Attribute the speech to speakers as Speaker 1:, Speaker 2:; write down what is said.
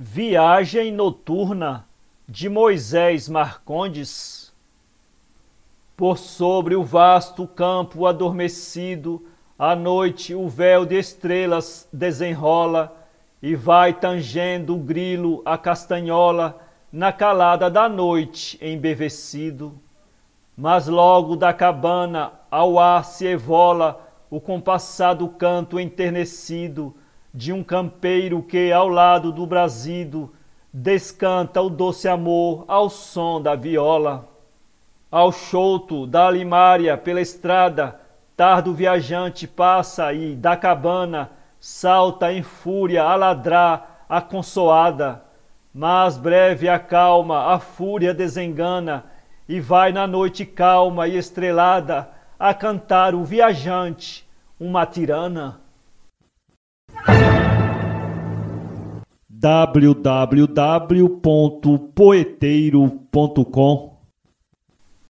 Speaker 1: Viagem noturna de Moisés Marcondes. Por sobre o vasto campo adormecido, à noite o véu de estrelas desenrola e vai tangendo o grilo a castanhola na calada da noite embevecido. Mas logo da cabana ao ar se evola o compassado canto enternecido de um campeiro que, ao lado do brasido, descanta o doce amor ao som da viola. Ao chouto da limária pela estrada, tardo viajante passa e, da cabana, salta em fúria a ladrar a consoada. Mas breve acalma, a fúria desengana, e vai na noite calma e estrelada a cantar o viajante, uma tirana
Speaker 2: www.poeteiro.com